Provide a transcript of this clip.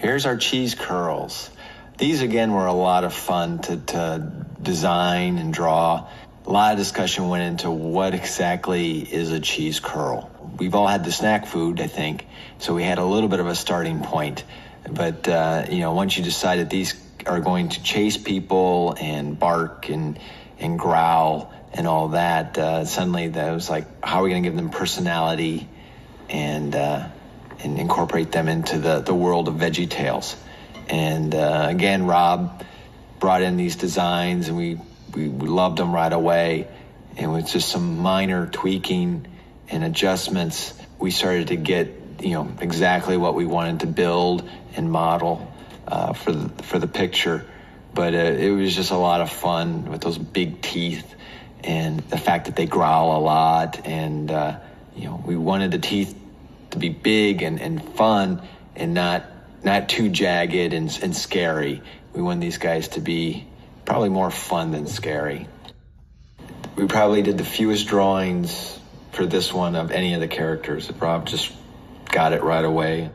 Here's our cheese curls. These again were a lot of fun to, to design and draw. A lot of discussion went into what exactly is a cheese curl. We've all had the snack food, I think, so we had a little bit of a starting point. But uh, you know, once you decide that these are going to chase people and bark and and growl and all that, uh, suddenly that was like, how are we going to give them personality and uh, and incorporate them into the the world of Veggie Tales? And uh, again, Rob brought in these designs, and we, we loved them right away. And with just some minor tweaking and adjustments, we started to get you know exactly what we wanted to build and model uh, for the for the picture. But uh, it was just a lot of fun with those big teeth and the fact that they growl a lot. And uh, you know, we wanted the teeth to be big and, and fun and not not too jagged and, and scary. We want these guys to be probably more fun than scary. We probably did the fewest drawings for this one of any of the characters. Rob just got it right away.